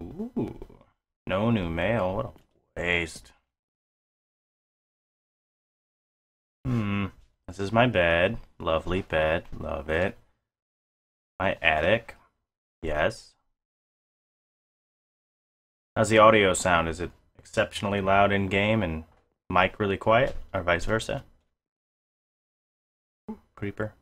Ooh. No new mail. What a waste. Hmm. This is my bed. Lovely bed. Love it. My attic. Yes. How's the audio sound? Is it exceptionally loud in game and mic really quiet, or vice versa? Creeper.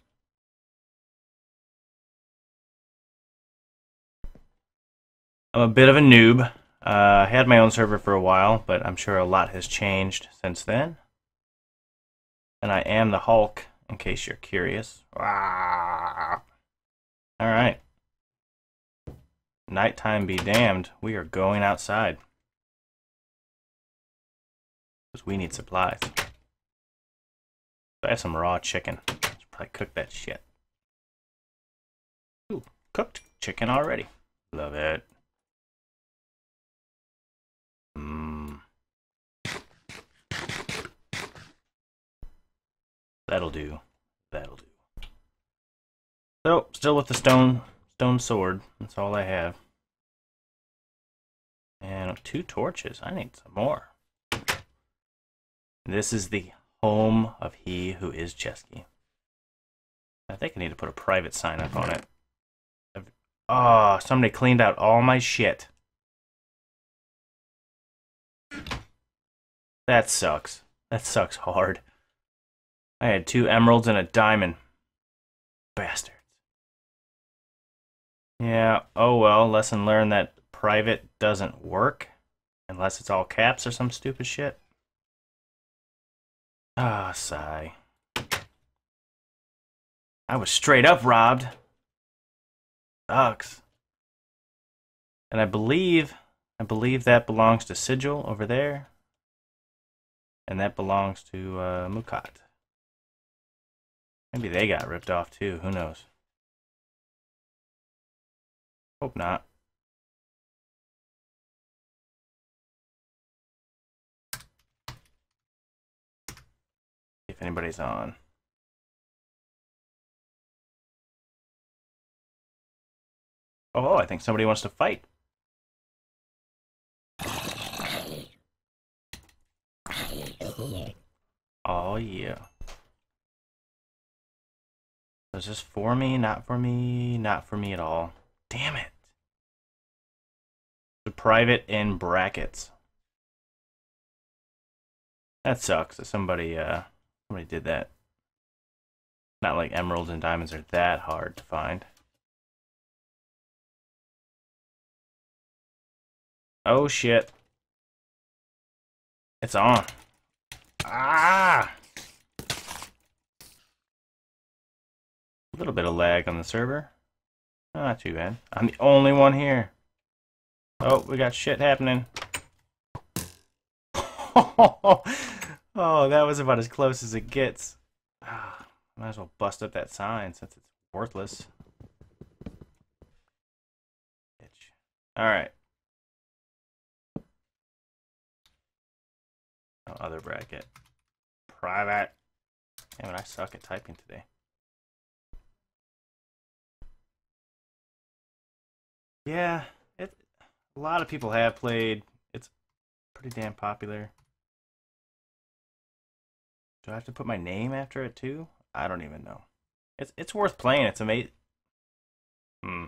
I'm a bit of a noob. Uh, I had my own server for a while, but I'm sure a lot has changed since then. And I am the Hulk, in case you're curious. Alright. Nighttime be damned. We are going outside. Because we need supplies. I have some raw chicken. Let's probably cook that shit. Ooh, cooked chicken already. Love it. That'll do. That'll do. So, still with the stone stone sword. That's all I have. And two torches. I need some more. This is the home of he who is Cheski. I think I need to put a private sign up on it. Oh, somebody cleaned out all my shit. That sucks. That sucks hard. I had two emeralds and a diamond. Bastards. Yeah, oh well, lesson learned that private doesn't work. Unless it's all caps or some stupid shit. Ah, sigh. I was straight up robbed. Sucks. And I believe, I believe that belongs to Sigil over there. And that belongs to uh, muqot. Maybe they got ripped off too, who knows. Hope not. If anybody's on. Oh, I think somebody wants to fight. Oh, yeah. Is this for me? Not for me? Not for me at all. Damn it. The private in brackets. That sucks that somebody, uh, somebody did that. Not like emeralds and diamonds are that hard to find. Oh shit. It's on. Ah! A little bit of lag on the server. Oh, not too bad. I'm the only one here. Oh, we got shit happening. oh, that was about as close as it gets. Ah, might as well bust up that sign since it's worthless. Alright. Oh, other bracket. Private. Damn it, I suck at typing today. Yeah, it. A lot of people have played. It's pretty damn popular. Do I have to put my name after it too? I don't even know. It's it's worth playing. It's amazing. Hmm.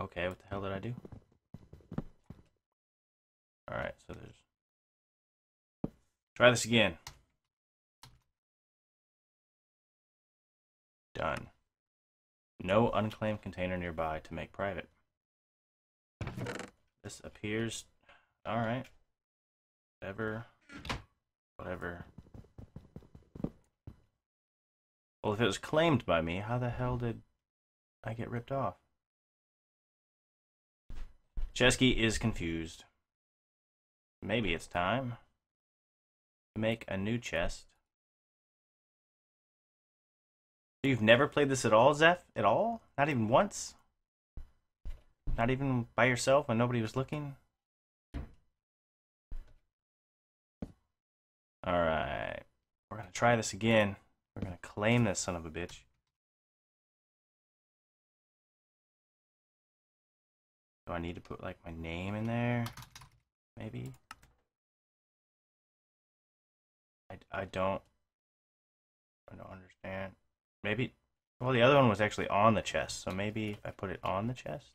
Okay, what the hell did I do? Alright, so there's Try this again. Done. No unclaimed container nearby to make private. This appears... Alright. Whatever. Whatever. Well, if it was claimed by me, how the hell did I get ripped off? Cheski is confused. Maybe it's time to make a new chest. You've never played this at all, Zeph? At all? Not even once? Not even by yourself when nobody was looking? Alright. We're gonna try this again. We're gonna claim this son of a bitch. Do I need to put like my name in there? Maybe. I, I don't. I don't understand. Maybe. Well, the other one was actually on the chest, so maybe if I put it on the chest.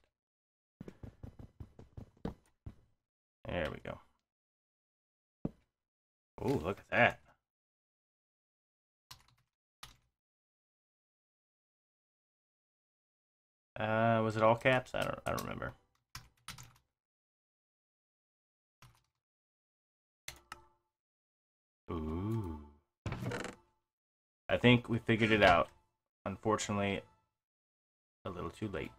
There we go. Oh, look at that. Uh, was it all caps? I don't. I don't remember. Ooh. I think we figured it out. Unfortunately, a little too late.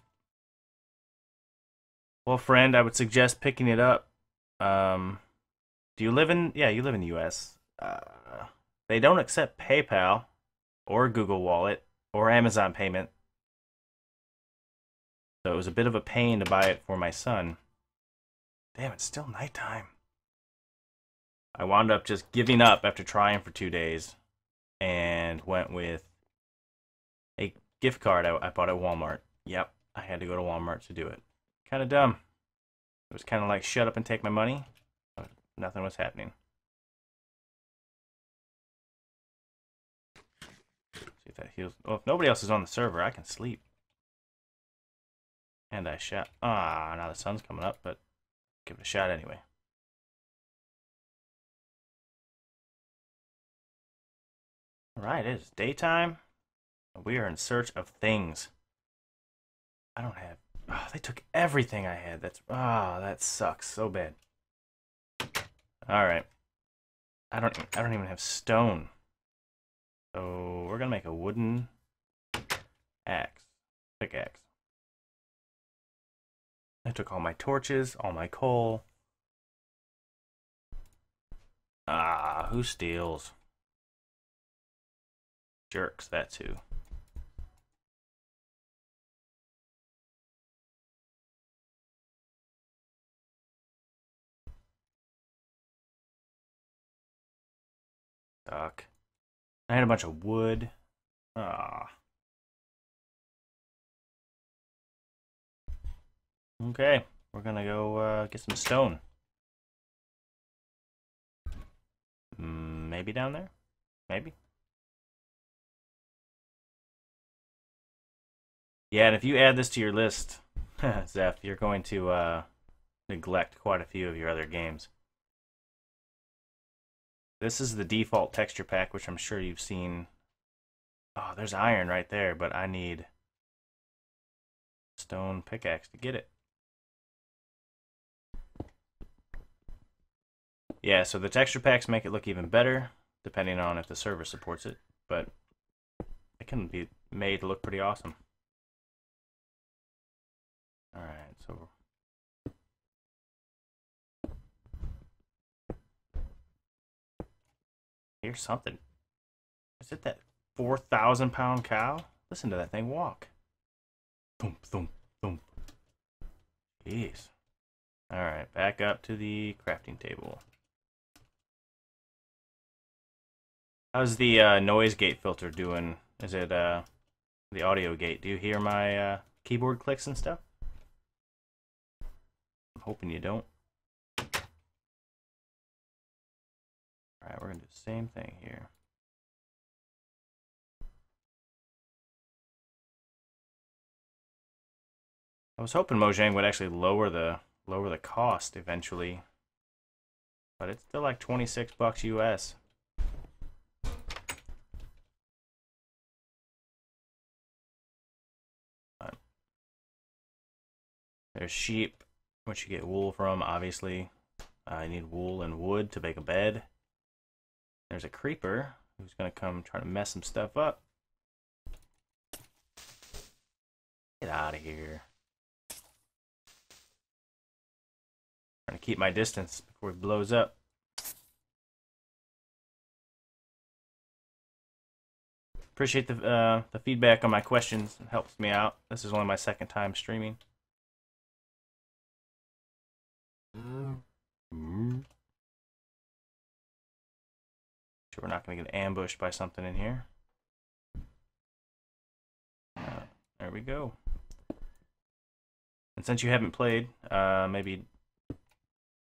Well, friend, I would suggest picking it up. Um, do you live in? Yeah, you live in the U.S. Uh, they don't accept PayPal or Google Wallet or Amazon Payment. So it was a bit of a pain to buy it for my son. Damn, it's still nighttime. I wound up just giving up after trying for two days and went with gift card I, I bought at Walmart. Yep, I had to go to Walmart to do it. Kind of dumb. It was kind of like shut up and take my money. Nothing was happening. See if that heals. Well, if nobody else is on the server, I can sleep. And I shot. Ah, now the sun's coming up, but give it a shot anyway. Alright, it is daytime. We are in search of things. I don't have. Oh, they took everything I had. That's. Ah, oh, that sucks so bad. Alright. I don't. I don't even have stone. So we're gonna make a wooden axe, pickaxe. I took all my torches, all my coal. Ah, who steals? jerks, that too. Duck. I had a bunch of wood. Ah. Okay, we're gonna go uh, get some stone. Mm, maybe down there? Maybe. Yeah, and if you add this to your list, Zeph, you're going to uh, neglect quite a few of your other games. This is the default texture pack, which I'm sure you've seen. Oh, there's iron right there, but I need stone pickaxe to get it. Yeah, so the texture packs make it look even better, depending on if the server supports it, but it can be made to look pretty awesome. All right, so here's something. Is it that 4,000 pound cow? Listen to that thing walk. Thump, thump, thump. Jeez. All right, back up to the crafting table. How's the uh, noise gate filter doing? Is it uh, the audio gate? Do you hear my uh, keyboard clicks and stuff? I'm hoping you don't. Alright, we're going to do the same thing here. I was hoping Mojang would actually lower the lower the cost eventually. But it's still like 26 bucks US. There's sheep which you get wool from, obviously. I need wool and wood to make a bed. There's a creeper who's going to come try to mess some stuff up. Get out of here. Trying to keep my distance before he blows up. Appreciate the uh, the feedback on my questions. It helps me out. This is only my second time streaming. Mm. Sure, we're not going to get ambushed by something in here. Uh, there we go. And since you haven't played, uh, maybe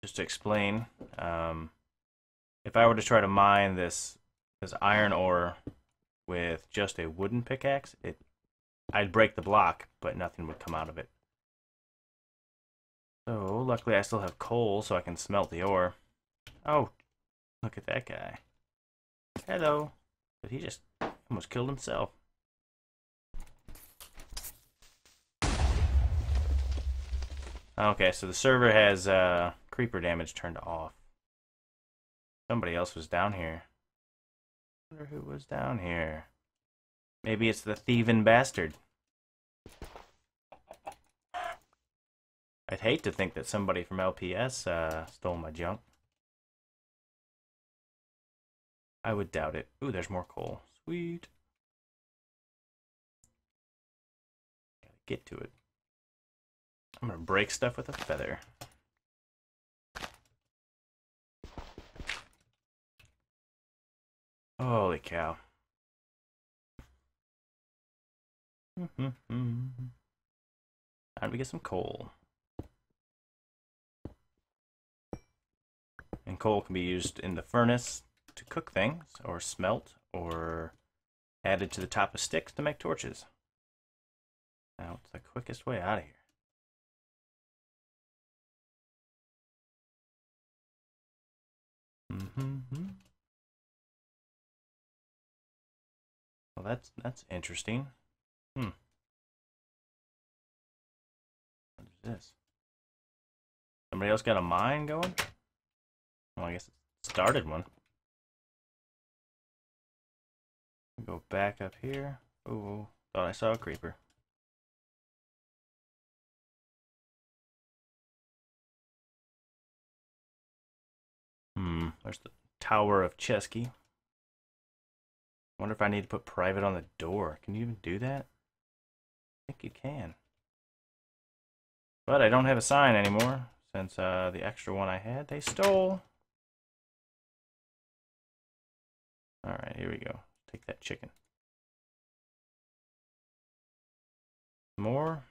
just to explain, um, if I were to try to mine this this iron ore with just a wooden pickaxe, it I'd break the block, but nothing would come out of it. So luckily I still have coal so I can smelt the ore. Oh, look at that guy. Hello. But he just almost killed himself. Okay, so the server has uh, creeper damage turned off. Somebody else was down here. I wonder who was down here. Maybe it's the thieving bastard. I'd hate to think that somebody from LPS uh, stole my junk. I would doubt it. Ooh, there's more coal. Sweet. Gotta get to it. I'm gonna break stuff with a feather. Holy cow. Time to get some coal. And coal can be used in the furnace to cook things, or smelt, or added to the top of sticks to make torches. Now, it's the quickest way out of here. Mm-hmm. Well, that's that's interesting. Hmm. What is this? Somebody else got a mine going? Well, I guess it started one. Go back up here. Oh, thought I saw a creeper. Hmm, there's the Tower of Cheski. Wonder if I need to put private on the door. Can you even do that? I think you can. But I don't have a sign anymore since uh, the extra one I had they stole. Alright, here we go. Take that chicken. More.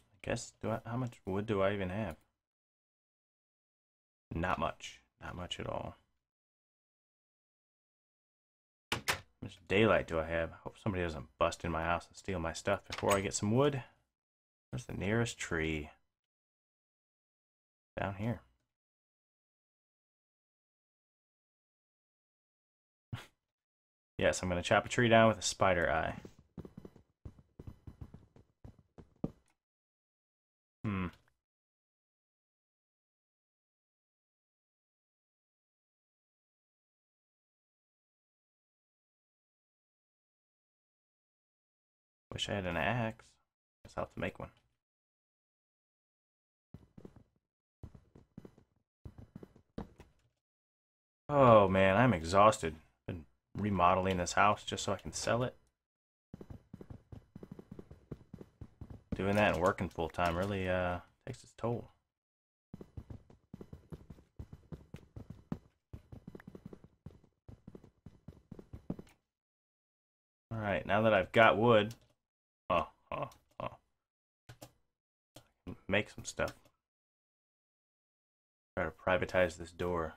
I guess, do I, how much wood do I even have? Not much. Not much at all. How much daylight do I have? I hope somebody doesn't bust in my house and steal my stuff before I get some wood. Where's the nearest tree? Down here. Yes, I'm going to chop a tree down with a spider eye. Hmm. Wish I had an axe. Guess I'll have to make one. Oh man, I'm exhausted. Remodeling this house just so I can sell it. Doing that and working full time really uh, takes its toll. Alright, now that I've got wood, oh, oh, oh, make some stuff. Try to privatize this door.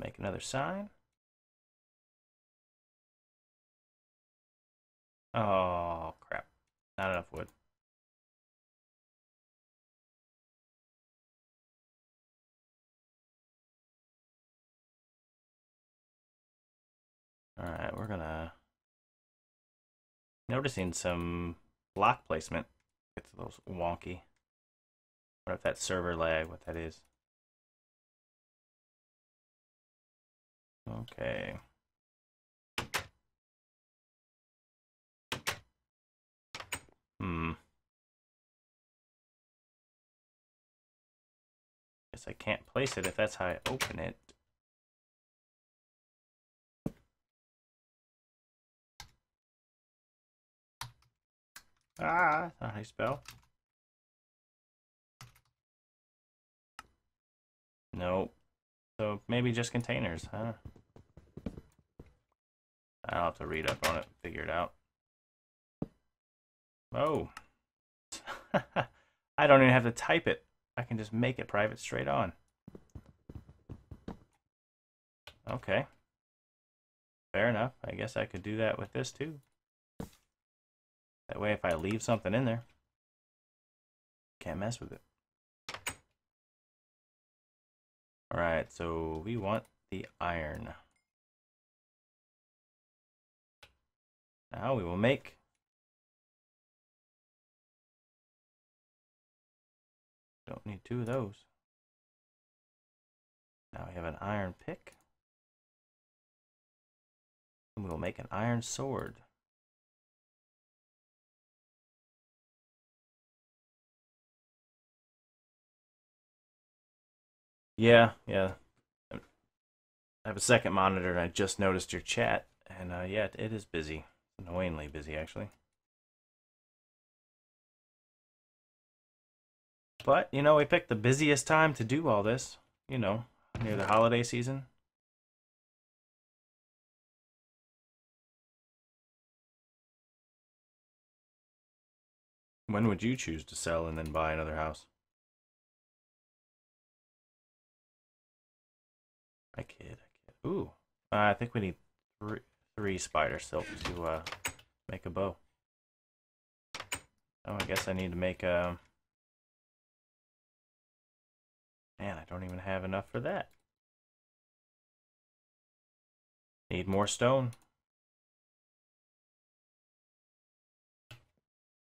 Make another sign. Oh, crap. Not enough wood. Alright, we're gonna... Noticing some block placement. It's a little wonky. What if that server lag, what that is. Okay. Hmm. Guess I can't place it if that's how I open it. Ah, that's not how you spell. Nope. So maybe just containers, huh? I'll have to read up on it, figure it out. Oh. I don't even have to type it. I can just make it private straight on. Okay. Fair enough. I guess I could do that with this too. That way if I leave something in there, can't mess with it. Alright, so we want the iron. Now we will make Don't need two of those. Now we have an iron pick. And we will make an iron sword. Yeah, yeah. I have a second monitor and I just noticed your chat. And uh, yeah, it is busy. Annoyingly busy, actually. But, you know, we picked the busiest time to do all this. You know, near the holiday season. When would you choose to sell and then buy another house? I kid, I kid. Ooh, uh, I think we need three, three spider silk to uh, make a bow. Oh, I guess I need to make a... Um, man, I don't even have enough for that. Need more stone.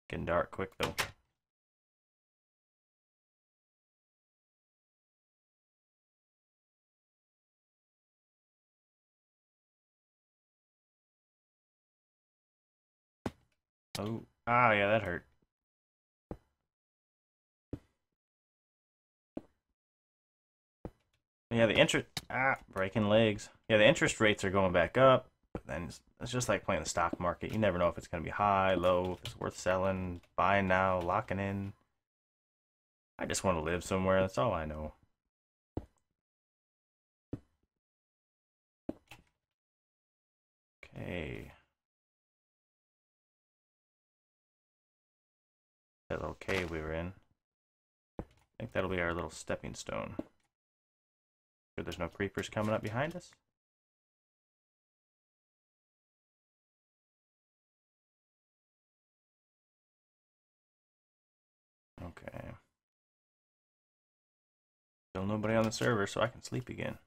Getting dark quick though. Oh, ah, yeah, that hurt. Yeah, the interest ah breaking legs. Yeah, the interest rates are going back up. But then it's, it's just like playing the stock market. You never know if it's going to be high, low, if it's worth selling, buying now, locking in. I just want to live somewhere. That's all I know. Okay. That little cave we were in. I think that'll be our little stepping stone. Sure there's no creepers coming up behind us. Okay. Still nobody on the server, so I can sleep again.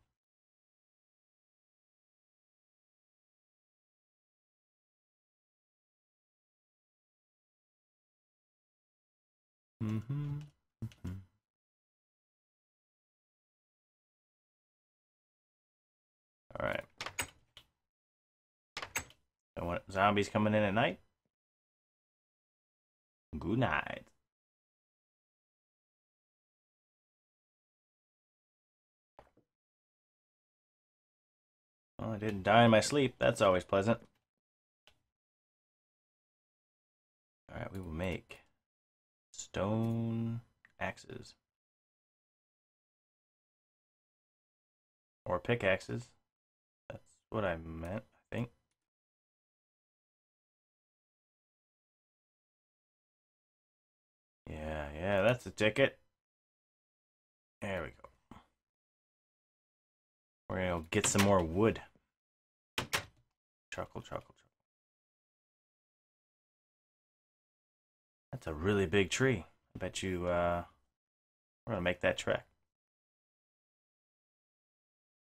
Mm-hmm. Mm-hmm. All right. So what, zombies coming in at night? Good night. Well, I didn't die in my sleep. That's always pleasant. Alright, we will make stone axes. Or pickaxes. That's what I meant, I think. Yeah, yeah, that's the ticket. There we go. We're gonna get some more wood. Chuckle, chuckle, That's a really big tree. I bet you uh, we're gonna make that trek.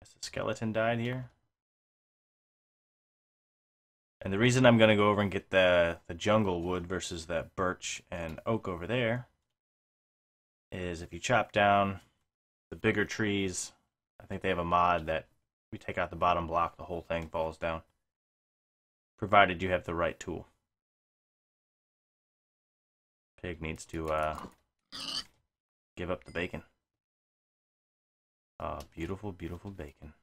Guess the skeleton died here. And the reason I'm going to go over and get the, the jungle wood versus that birch and oak over there is if you chop down the bigger trees, I think they have a mod that we take out the bottom block, the whole thing falls down. Provided you have the right tool. Pig needs to uh, give up the bacon. Oh, beautiful, beautiful bacon.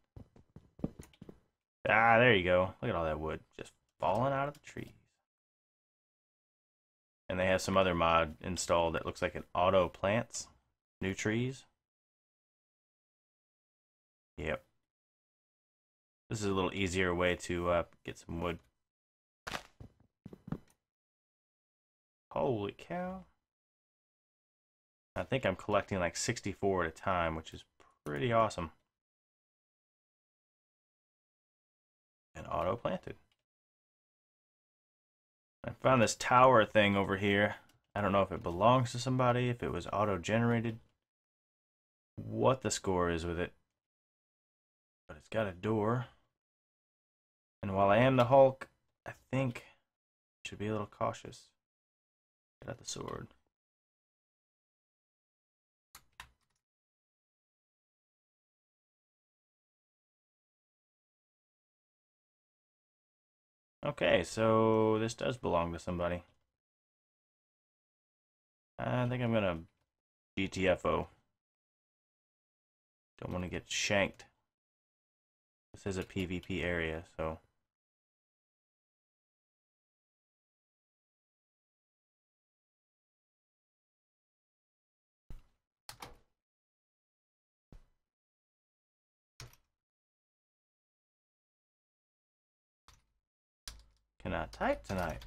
Ah, there you go. Look at all that wood. Just falling out of the trees. And they have some other mod installed that looks like it auto plants new trees. Yep. This is a little easier way to uh, get some wood. Holy cow. I think I'm collecting like 64 at a time, which is pretty awesome. And auto planted. I found this tower thing over here. I don't know if it belongs to somebody, if it was auto generated, what the score is with it. But it's got a door. And while I am the Hulk, I think I should be a little cautious. Out the sword. Okay, so this does belong to somebody. I think I'm gonna GTFO. Don't want to get shanked. This is a PvP area, so. Cannot type tonight.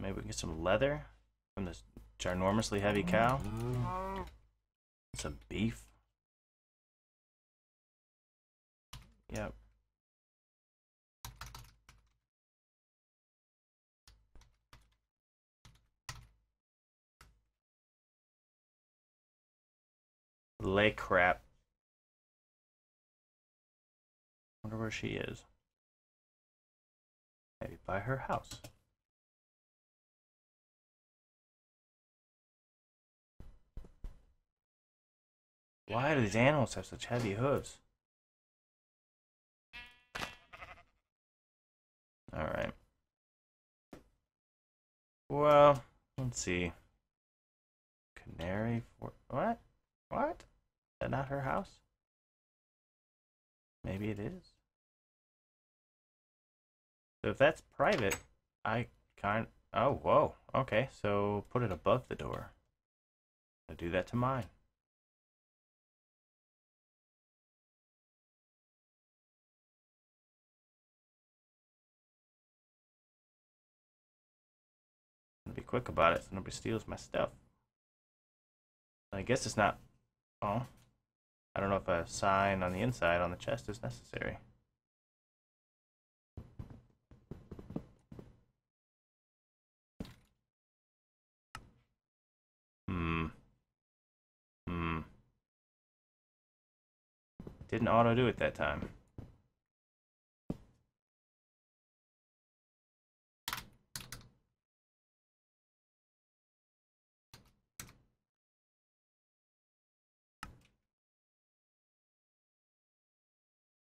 Maybe we can get some leather from this ginormously heavy cow. Some beef. Yep. Lay crap. Wonder where she is. Maybe by her house. Why do these animals have such heavy hooves? Alright. Well, let's see. Canary for what? What? That not her house? Maybe it is. So if that's private, I kind oh whoa. Okay, so put it above the door. I'll do that to mine. be quick about it so nobody steals my stuff. I guess it's not Oh. I don't know if a sign on the inside on the chest is necessary. Hmm. Hmm. Didn't auto do it that time.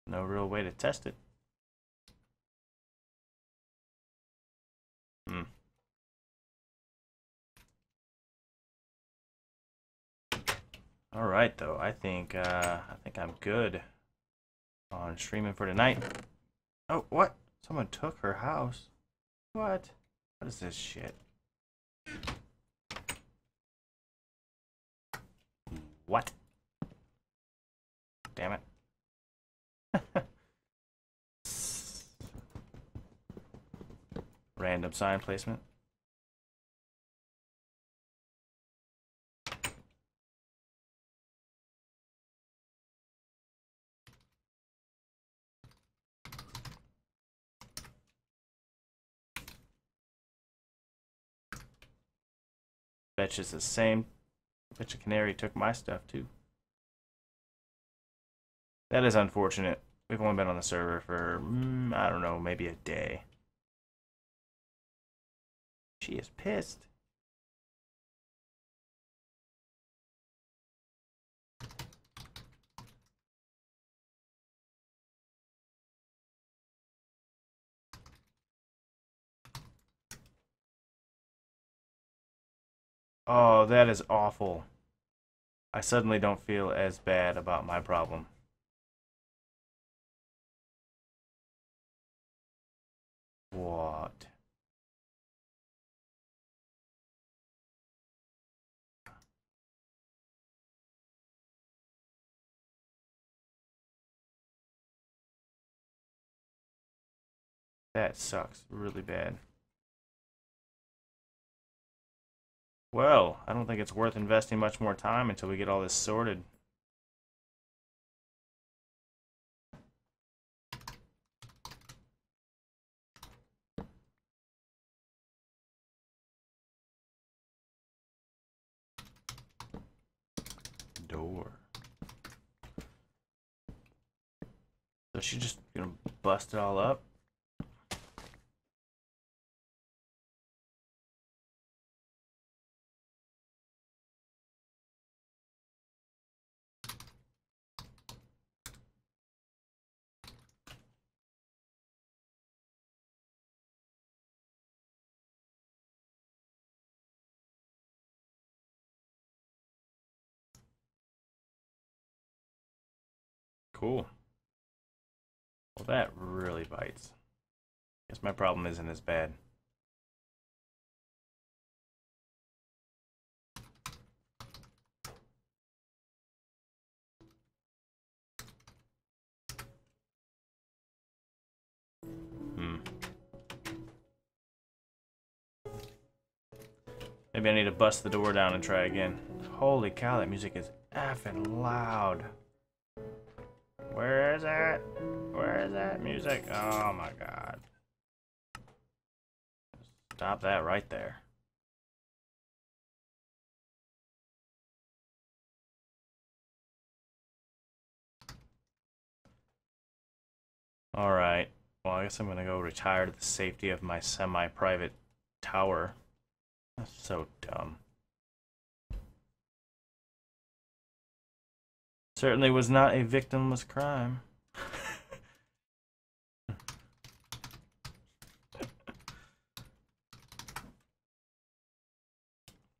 No real way to test it. Hmm. All right, though. I think uh, I think I'm good on streaming for tonight. Oh, what? Someone took her house. What? What is this shit? What? Damn it. Random sign placement. Bet it's the same. Bet you Canary took my stuff too. That is unfortunate. We've only been on the server for, mm, I don't know, maybe a day. She is pissed. Oh, that is awful. I suddenly don't feel as bad about my problem. What? That sucks really bad. Well, I don't think it's worth investing much more time until we get all this sorted. So she's just gonna bust it all up? Cool. That really bites. Guess my problem isn't as bad. Hmm. Maybe I need to bust the door down and try again. Holy cow, that music is effing loud. Where is it? Where is that music? Oh my god. Stop that right there. Alright. Well, I guess I'm gonna go retire to the safety of my semi-private tower. That's so dumb. Certainly was not a victimless crime.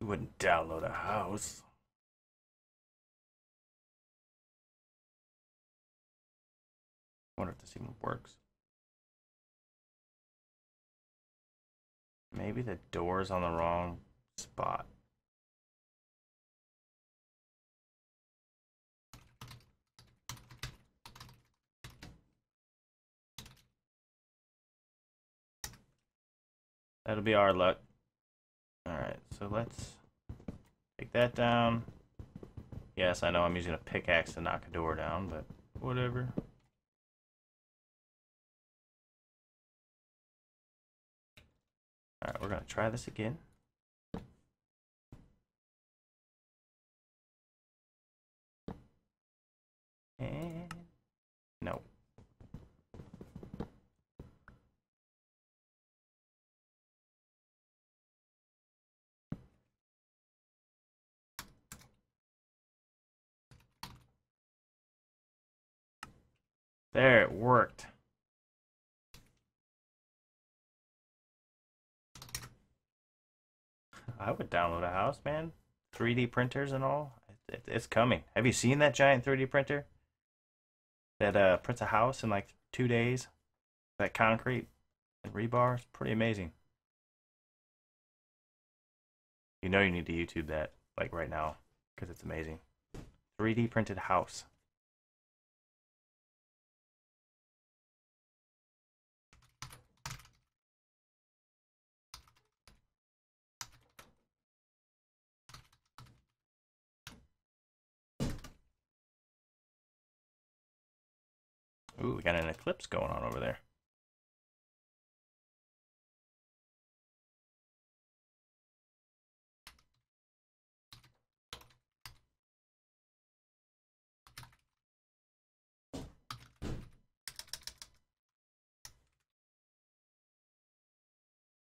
you wouldn't download a house. wonder if this even works. Maybe the door's on the wrong spot. That'll be our luck. Alright, so let's take that down. Yes, I know I'm using a pickaxe to knock a door down, but whatever. Alright, we're going to try this again. And There, it worked. I would download a house, man. 3D printers and all. It, it, it's coming. Have you seen that giant 3D printer? That uh, prints a house in like two days? That concrete and rebar? It's pretty amazing. You know you need to YouTube that, like right now, because it's amazing. 3D printed house. Ooh, we got an eclipse going on over there.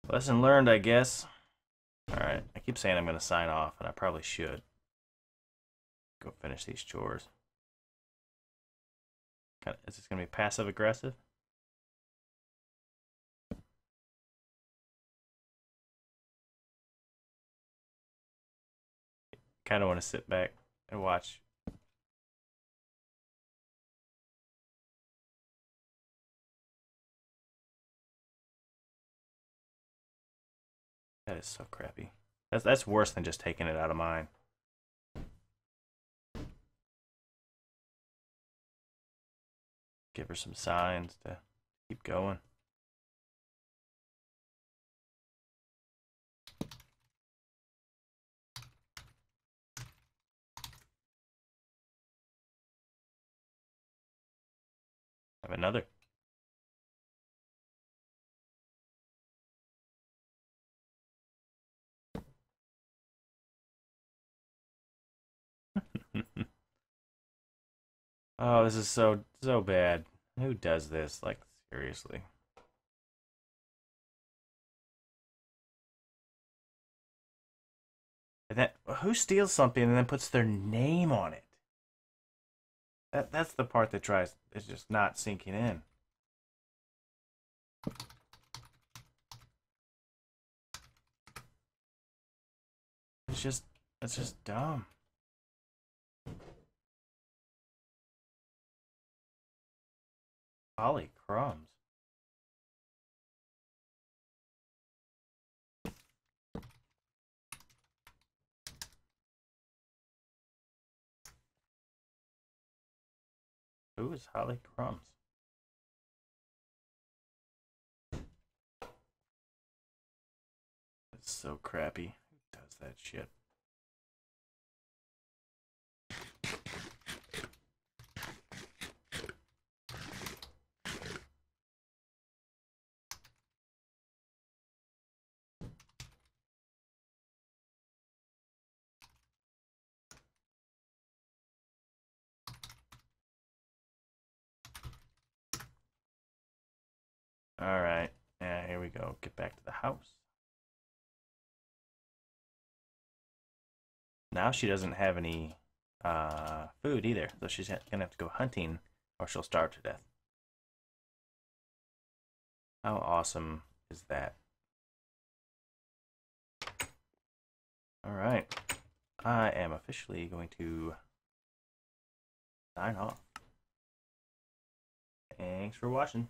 Lesson learned, I guess. Alright, I keep saying I'm going to sign off, and I probably should. Go finish these chores. Is this going to be passive aggressive? Kind of want to sit back and watch. That is so crappy. That's that's worse than just taking it out of mine. give her some signs to keep going. Have another. Oh, this is so so bad. Who does this? Like seriously. And then who steals something and then puts their name on it? That that's the part that tries is just not sinking in. It's just it's just dumb. Holly crumbs. Who is Holly Crumbs? It's so crappy. Who does that shit? All right. Yeah, here we go. Get back to the house. Now she doesn't have any uh, food either, so she's gonna have to go hunting, or she'll starve to death. How awesome is that? All right. I am officially going to sign off. Thanks for watching.